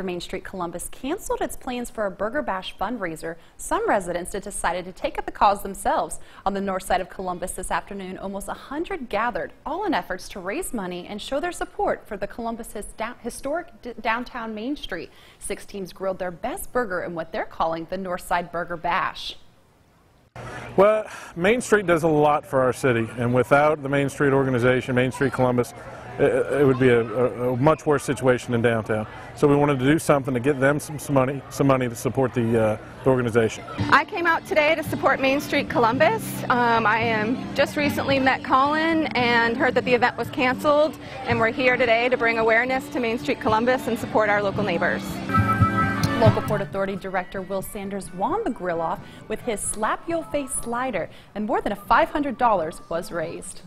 After Main Street Columbus canceled its plans for a Burger Bash fundraiser, some residents decided to take up the cause themselves. On the north side of Columbus this afternoon, almost 100 gathered, all in efforts to raise money and show their support for the Columbus historic downtown Main Street. Six teams grilled their best burger in what they're calling the Northside Burger Bash. Well, Main Street does a lot for our city, and without the Main Street organization, Main Street Columbus, it, would be a, a, a, much worse situation in downtown. So we wanted to do something to get them some, some money, some money to support the, uh, the, organization. I came out today to support Main Street Columbus. Um, I am just recently met Colin and heard that the event was canceled, and we're here today to bring awareness to Main Street Columbus and support our local neighbors. Local Port Authority Director Will Sanders won the grill off with his Slap Yo Face slider, and more than $500 was raised.